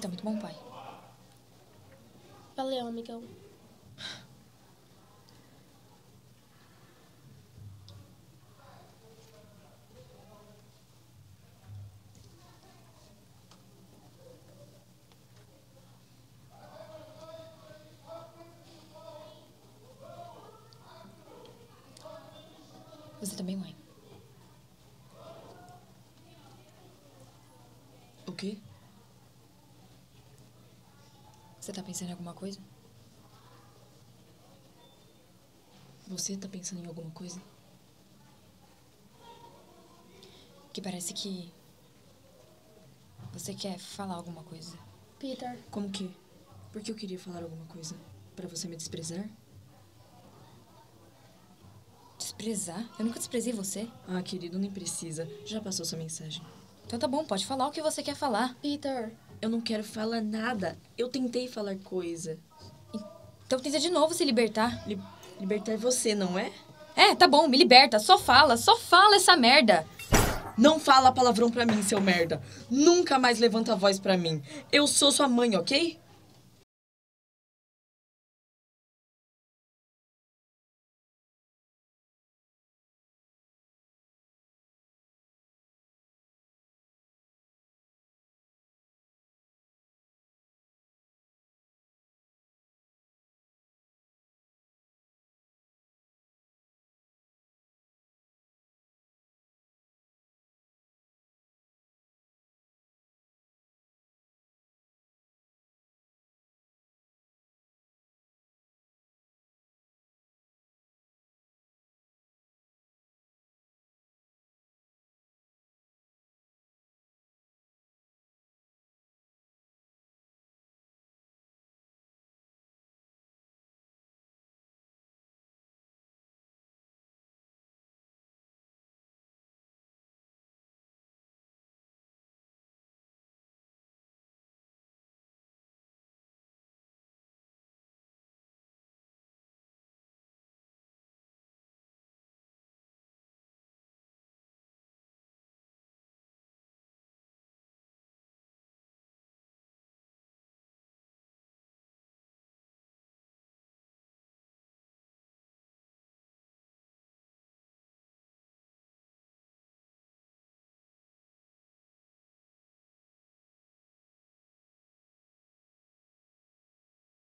Tá bom, pai. Valeu, amigão. Você também, mãe. O quê? Você tá pensando em alguma coisa? Você tá pensando em alguma coisa? Que parece que. Você quer falar alguma coisa. Peter, Como que? Por que eu queria falar alguma coisa? Pra você me desprezar? Desprezar? Eu nunca desprezei você. Ah, querido, nem precisa. Já passou sua mensagem. Então tá bom, pode falar o que você quer falar. Peter, Eu não quero falar nada. Eu tentei falar coisa. Então tenta de novo se libertar. Li- libertar você, não é? É, tá bom, me liberta. Só fala, só fala essa merda. Não fala palavrão pra mim, seu merda. Nunca mais levanta a voz pra mim. Eu sou sua mãe, ok?